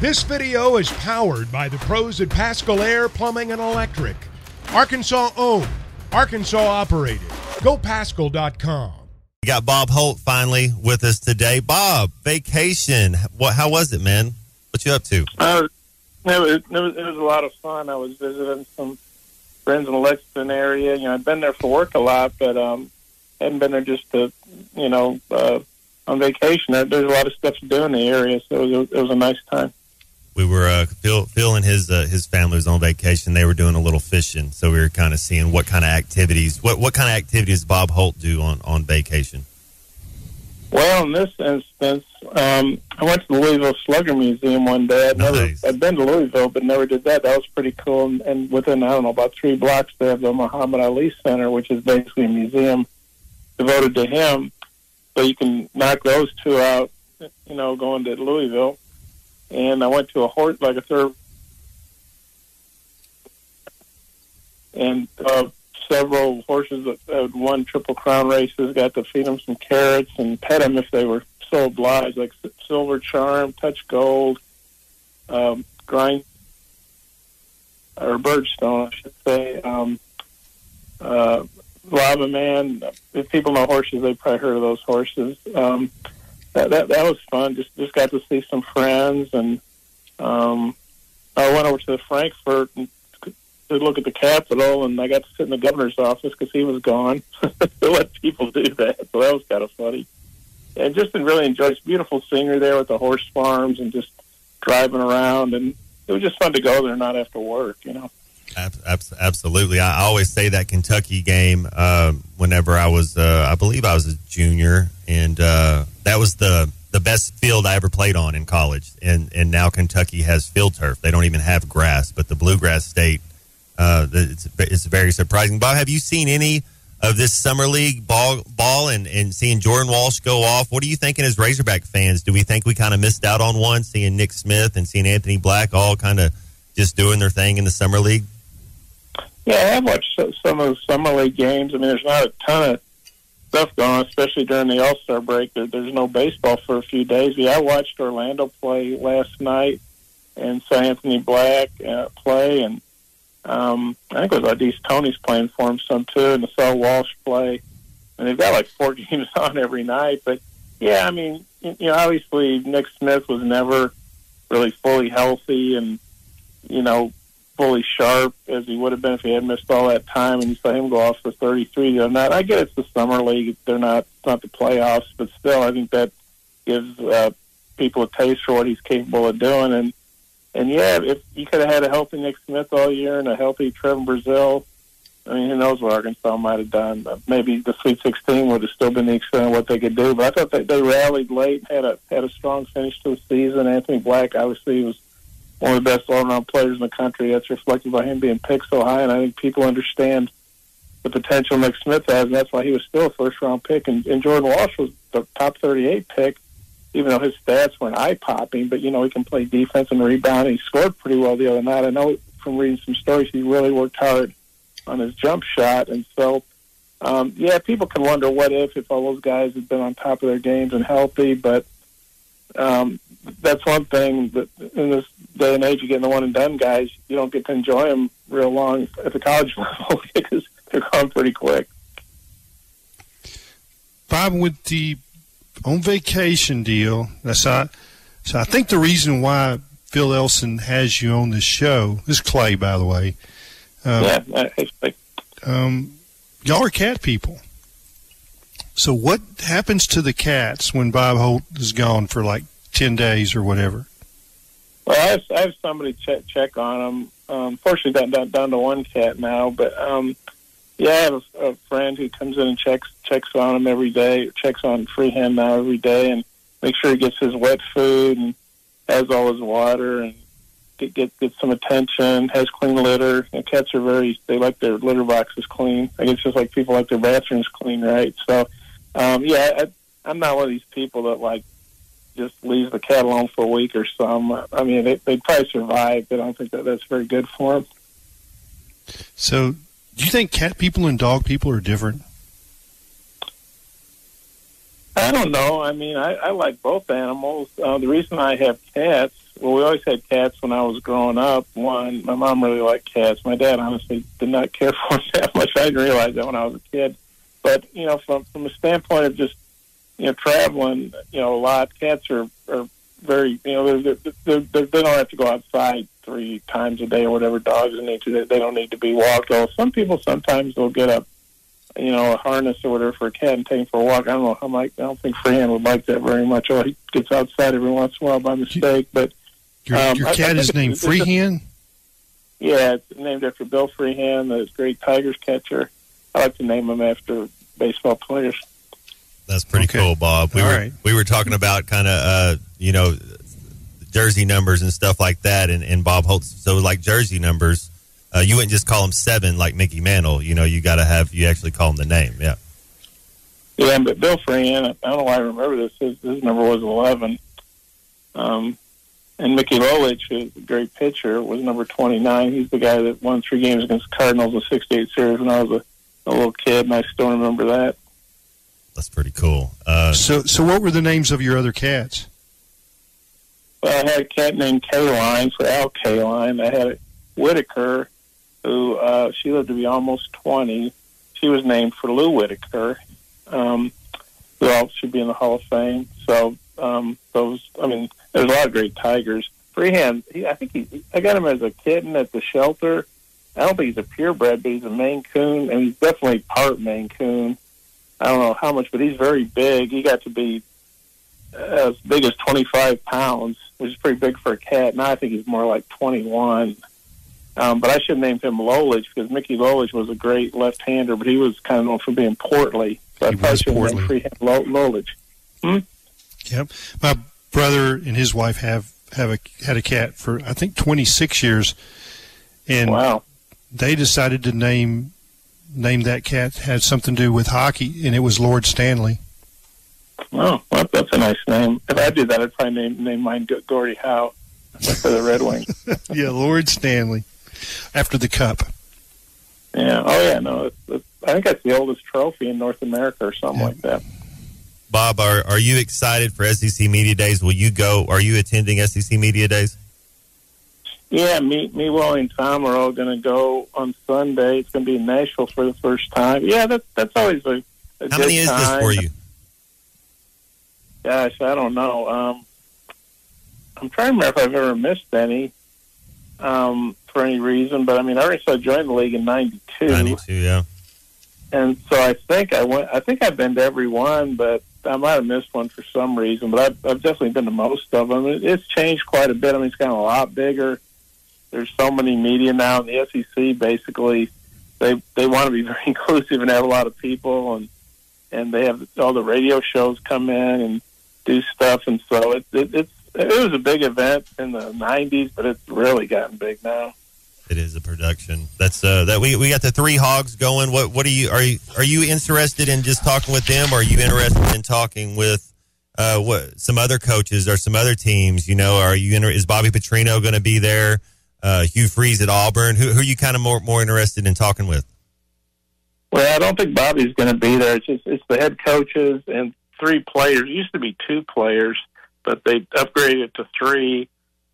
This video is powered by the pros at Paschal Air Plumbing and Electric. Arkansas owned, Arkansas operated. GoPaschal.com. We got Bob Holt finally with us today. Bob, vacation. What? How was it, man? What you up to? Uh, it, was, it, was, it was a lot of fun. I was visiting some friends in the Lexington area. You know, I've been there for work a lot, but um, hadn't been there just to, you know, uh, on vacation. There's a lot of stuff to do in the area, so it was, it was a nice time. We were uh, Phil, Phil and his uh, his family was on vacation. They were doing a little fishing, so we were kind of seeing what kind of activities, what what kind of activities Bob Holt do on on vacation. Well, in this instance, um, I went to the Louisville Slugger Museum one day. I'd never, Nice. I'd been to Louisville, but never did that. That was pretty cool. And, and within I don't know about three blocks, they have the Muhammad Ali Center, which is basically a museum devoted to him. So you can knock those two out, you know, going to Louisville. And I went to a horse, like a third, and uh, several horses that had won Triple Crown races. Got to feed them some carrots and pet them if they were so obliged, like Silver Charm, Touch Gold, um, Grind, or Birdstone, I should say. Um, uh, Lava Man. If people know horses, they've probably heard of those horses. Um, that, that that was fun. Just just got to see some friends, and um, I went over to Frankfort and to look at the Capitol, and I got to sit in the governor's office because he was gone. to let people do that, so that was kind of funny. And just really enjoyed. It's beautiful scenery there with the horse farms and just driving around, and it was just fun to go there not have to work. You know. Ab- abs- absolutely. I always say that Kentucky game um, whenever I was, uh, I believe I was a junior, and uh, that was the the best field I ever played on in college. And and now Kentucky has field turf. They don't even have grass, but the Bluegrass State. Uh, it's it's very surprising. Bob, have you seen any of this summer league ball ball and, and seeing Jordan Walsh go off? What are you thinking as Razorback fans? Do we think we kind of missed out on one, seeing Nick Smith and seeing Anthony Black all kind of just doing their thing in the summer league? Yeah, I have watched so- some of the summer league games. I mean, there's not a ton of stuff going on, especially during the All Star break. There, there's no baseball for a few days. Yeah, I watched Orlando play last night and saw Anthony Black uh, play, and um, I think it was Adis Tony's playing for him some too, and I saw Walsh play. And they've got like four games on every night. But yeah, I mean, you know, obviously Nick Smith was never really fully healthy, and you know, fully sharp as he would have been if he had missed all that time and you saw him go off for 33 the other night. I get it's the summer league. They're not, not the playoffs, but still, I think that gives uh, people a taste for what he's capable of doing. And, and yeah, if you could have had a healthy Nick Smith all year and a healthy Trevon Brazile, I mean, who knows what Arkansas might have done. Maybe the Sweet 16 would have still been the extent of what they could do. But I thought that they rallied late, had a had a strong finish to the season. Anthony Black obviously was one of the best all-around players in the country. That's reflected by him being picked so high, and I think people understand the potential Nick Smith has, and that's why he was still a first-round pick. And, and Jordan Walsh was the top 38 pick, even though his stats weren't eye-popping. But you know, he can play defense and rebound. And he scored pretty well the other night. I know from reading some stories, he really worked hard on his jump shot, and so. Um, yeah, people can wonder what if if all those guys had been on top of their games and healthy, but um, that's one thing that in this day and age, you get the one and done guys, you don't get to enjoy them real long at the college level because they're gone pretty quick. Bob, with the on vacation deal, that's I, so I think the reason why Phil Elson has you on this show this is Clay, by the way. Um, yeah, I, I, um, y'all are cat people. So what happens to the cats when Bob Holt is gone for like ten days or whatever? well, I have, I have somebody check check on them. Um, fortunately, down, down down to one cat now, but um, yeah, I have a, a friend who comes in and checks checks on him every day. Checks on Freehan now every day, and make sure he gets his wet food and has all his water and get get, get some attention. Has clean litter. And cats are very they like their litter boxes clean. I guess just like people like their bathrooms clean, right? So, um, yeah, I, I'm not one of these people that like just leaves the cat alone for a week or some. I mean, they they'd probably survive, but I don't think that that's very good for them. So do you think cat people and dog people are different? I don't know. I mean, I, I like both animals. Uh, the reason I have cats well, we always had cats when I was growing up. One, my mom really liked cats. My dad honestly did not care for them that much. I didn't realize that when I was a kid. But you know, from from a standpoint of just you know traveling, you know, a lot, cats are are very you know they're, they're, they're, they don't have to go outside three times a day or whatever dogs need to. They don't need to be walked. Or some people sometimes will get a you know a harness or whatever for a cat and take him for a walk. I don't know how Mike. I don't think Freehan would like that very much. Or he gets outside every once in a while by mistake. But your, um, your I- I cat think is it's- named it's a- yeah, it's named after Bill Freehan, the great Tigers catcher. I like to name them after baseball players. That's pretty Okay. cool, Bob. We All were right. we were talking about kind of uh, you know jersey numbers and stuff like that, and, and Bob Holtz. So like jersey numbers, uh, you wouldn't just call them seven like Mickey Mantle. You know, you got to have you actually call them the name. Yeah, Yeah, but Bill Freehan, I don't know why I remember this. His, his number was 11. Um, and Mickey Lolich, who's a great pitcher, was number 29. He's the guy that won three games against the Cardinals in 68 series when I was a, a little kid, and I still remember that. That's pretty cool. Uh, So, so what were the names of your other cats? Well, I had a cat named Kaline for Al Kaline. I had a Whitaker, who uh, she lived to be almost 20. She was named for Lou Whitaker, um, who also should be in the Hall of Fame. So um, those, I mean, there's a lot of great tigers. Freehan, he, I think he, I got him as a kitten at the shelter. I don't think he's a purebred, but he's a Maine Coon, and he's definitely part Maine Coon. I don't know how much, but he's very big. He got to be as big as 25 pounds, which is pretty big for a cat. Now I think he's more like 21. Um, but I should named him Lolich because Mickey Lolich was a great left-hander, but he was kind of known for being portly. So He probably was should have named portly. Lo- Lolich. Yep. My brother and his wife have have a had a cat for I think 26 years, and Wow. they decided to name name that cat had something to do with hockey, and it was Lord Stanley. Oh, well, that's a nice name. If I did that, I'd probably name, name mine G- Gordie Howe for the Red Wings. yeah, Lord Stanley, after the cup. yeah. Oh, yeah. No, it's, it's, I think that's the oldest trophy in North America or something Yeah. like that. Bob, are are you excited for SEC Media Days? Will you go? Are you attending SEC Media Days? Yeah, me, me, Wally, and Tom are all going to go on Sunday. It's going to be in Nashville for the first time. Yeah, that, that's always a, a How good many is this time. for you? Gosh, I don't know. Um, I'm trying to remember if I've ever missed any um, for any reason, but I mean, I already started joining the league in '92, Ninety-two. Yeah. and so I think I went. I think I've been to every one, but I might have missed one for some reason. But I've, I've definitely been to most of them. It, it's changed quite a bit. I mean, it's gotten a lot bigger. There's so many media now, and the SEC basically they they want to be very inclusive and have a lot of people, and and they have all the radio shows come in and do stuff, and so it, it it's it was a big event in the '90s, but it's really gotten big now. It is a production. That's uh that we we got the three hogs going. What what are you are you are you interested in just talking with them or are you interested in talking with uh what some other coaches or some other teams, you know, are you inter- is Bobby Petrino going to be there? Uh Hugh Freeze at Auburn. Who who are you kind of more more interested in talking with? Well, I don't think Bobby's going to be there. It's just it's the head coaches and three players. It used to be two players, but they upgraded to three.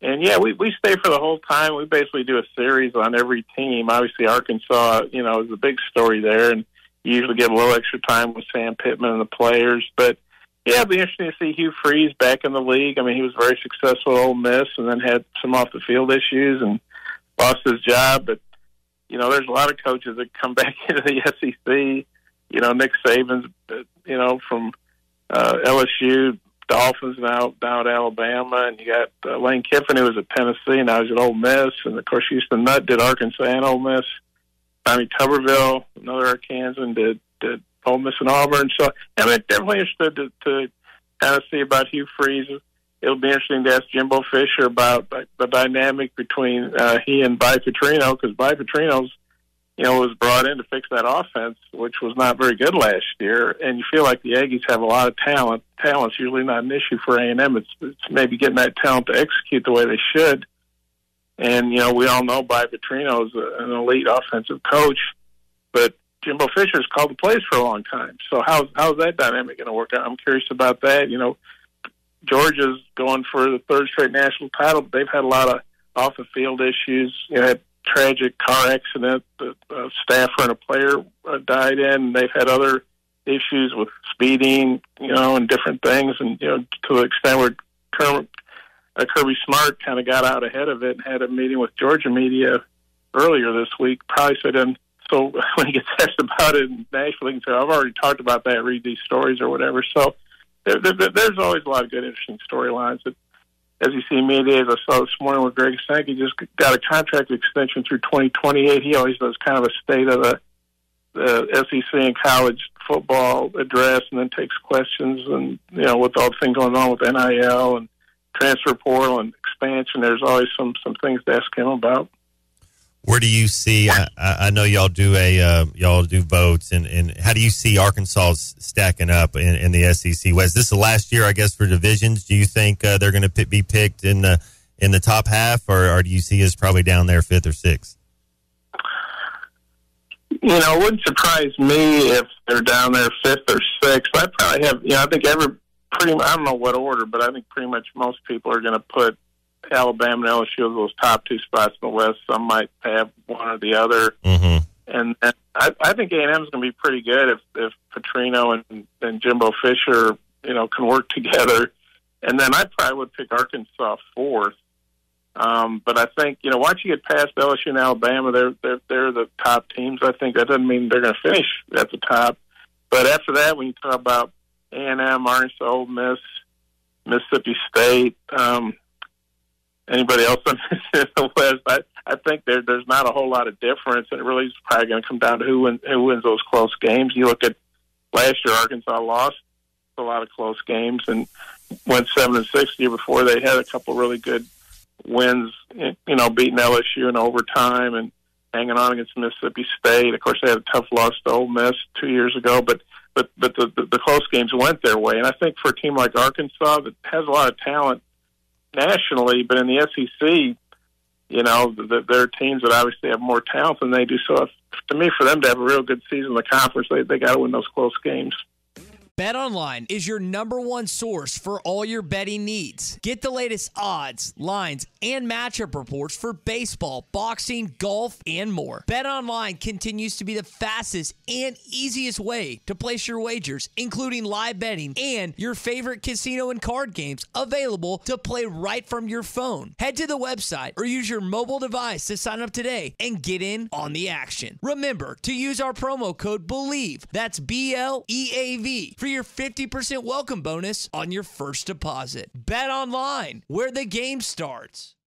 And yeah, we we stay for the whole time. We basically do a series on every team. Obviously, Arkansas, you know, is a big story there, and you usually get a little extra time with Sam Pittman and the players. But yeah, it'd be interesting to see Hugh Freeze back in the league. I mean, he was very successful at Ole Miss, and then had some off the field issues and lost his job. But you know, there's a lot of coaches that come back into the SEC. You know, Nick Saban's, uh, you know, from uh, LSU, Dolphins now down at Alabama, and you got uh, Lane Kiffin who was at Tennessee, now he's at Ole Miss, and of course Houston Nutt did Arkansas and Ole Miss. Tommy Tuberville, another Arkansan, did did Ole Miss and Auburn. So I'm definitely interested to, to kind of see about Hugh Freeze. It'll be interesting to ask Jimbo Fisher about the, dynamic between uh, he and Vi Petrino because Vi Petrino's you know, was brought in to fix that offense, which was not very good last year. And you feel like the Aggies have a lot of talent. Talent's usually not an issue for A and M. It's, it's maybe getting that talent to execute the way they should. And you know, we all know By Petrino is an elite offensive coach, but Jimbo Fisher's called the plays for a long time. So how's how's that dynamic going to work out? I'm curious about that. You know, Georgia's going for the third straight national title. They've had a lot of off the field issues. You had tragic car accident that a staffer and a player uh, died in. They've had other issues with speeding, you know, and different things, and you know, to the extent where Kirby, uh, Kirby Smart kind of got out ahead of it and had a meeting with Georgia media earlier this week. Probably so then, so when he gets asked about it in Nashville, he can say, "I've already talked about that. Read these stories or whatever." So there, there, there's always a lot of good, interesting storylines that. SEC media, as I saw this morning with Greg Sankey, just got a contract extension through 2028. He always does kind of a state of the the SEC and college football address, and then takes questions. And you know, with all the things going on with NIL and transfer portal and expansion, there's always some some things to ask him about. Where do you see? I, I know y'all do a uh, y'all do votes, and, and how do you see Arkansas stacking up in, in the SEC West? This is the last year, I guess, for divisions. Do you think uh, they're going to be picked in the in the top half, or, or do you see us probably down there fifth or sixth? you know, it wouldn't surprise me if they're down there fifth or sixth. I probably have, you know, I think every pretty, I don't know what order, but I think pretty much most people are going to put Alabama and LSU those top two spots in the West. Some might have one or the other. Mm-hmm. And, and I, I think A and M is going to be pretty good if if Petrino and, and Jimbo Fisher, you know, can work together. And then I probably would pick Arkansas fourth. Um, but I think you know once you get past LSU and Alabama, they're they're they're the top teams. I think that doesn't mean they're going to finish at the top. But after that, when you talk about A and M, Arkansas, Ole Miss, Mississippi State, um, anybody else in the West, I I think there there's not a whole lot of difference, and it really is probably going to come down to who win, who wins those close games. You look at last year, Arkansas lost a lot of close games and went seven and six the year before. They had a couple really good wins, eh, you know, beating LSU in overtime and hanging on against Mississippi State. Of course, they had a tough loss to Ole Miss two years ago, but but but the, the, the close games went their way. And I think for a team like Arkansas that has a lot of talent nationally, but in the SEC, you know, the, the, there are teams that obviously have more talent than they do. So if, to me, for them to have a real good season in the conference, they they got to win those close games. BetOnline is your number one source for all your betting needs. Get the latest odds, lines, and matchup reports for baseball, boxing, golf, and more. BetOnline continues to be the fastest and easiest way to place your wagers, including live betting and your favorite casino and card games available to play right from your phone. Head to the website or use your mobile device to sign up today and get in on the action. Remember to use our promo code BELIEVE. That's B L E A V your 50% welcome bonus on your first deposit. Bet online, where the game starts.